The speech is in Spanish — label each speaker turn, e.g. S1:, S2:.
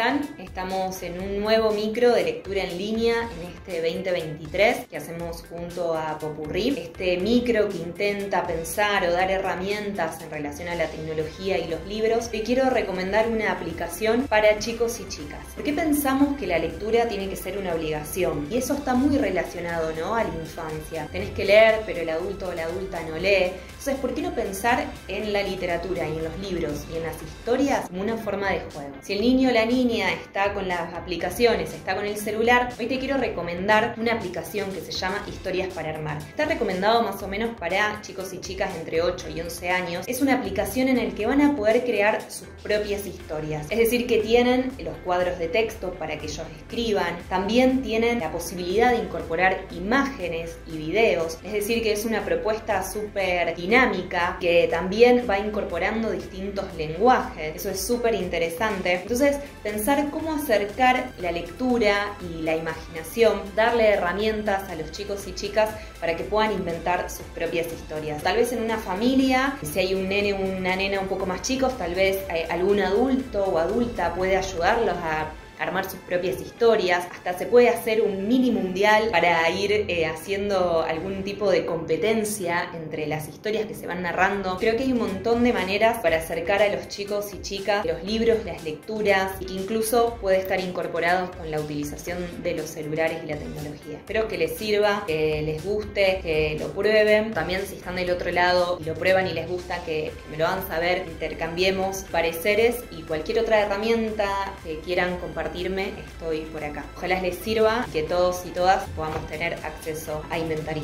S1: están? Estamos en un nuevo micro de lectura en línea en este 2023 que hacemos junto a Popurrí. Este micro que intenta pensar o dar herramientas en relación a la tecnología y los libros. Te quiero recomendar una aplicación para chicos y chicas. ¿Por qué pensamos que la lectura tiene que ser una obligación? Y eso está muy relacionado ¿no? a la infancia. Tenés que leer, pero el adulto o la adulta no lee. Entonces, ¿por qué no pensar en la literatura y en los libros y en las historias como una forma de juego? Si el niño o la niña está con las aplicaciones, está con el celular, hoy te quiero recomendar una aplicación que se llama Historias para Armar. Está recomendado más o menos para chicos y chicas entre 8 y 11 años. Es una aplicación en la que van a poder crear sus propias historias. Es decir, que tienen los cuadros de texto para que ellos escriban. También tienen la posibilidad de incorporar imágenes y videos. Es decir, que es una propuesta súper dinámica que también va incorporando distintos lenguajes. Eso es súper interesante. Entonces, pensar cómo acercar la lectura y la imaginación, darle herramientas a los chicos y chicas para que puedan inventar sus propias historias. Tal vez en una familia, si hay un nene o una nena un poco más chicos, tal vez eh, algún adulto o adulta puede ayudarlos a armar sus propias historias, hasta se puede hacer un mini mundial para ir eh, haciendo algún tipo de competencia entre las historias que se van narrando. Creo que hay un montón de maneras para acercar a los chicos y chicas los libros, las lecturas y que incluso puede estar incorporados con la utilización de los celulares y la tecnología. Espero que les sirva, que les guste, que lo prueben. También si están del otro lado y lo prueban y les gusta, que, me lo hagan saber, intercambiemos pareceres y cualquier otra herramienta que quieran compartir estoy por acá. Ojalá les sirva que todos y todas podamos tener acceso a inventar.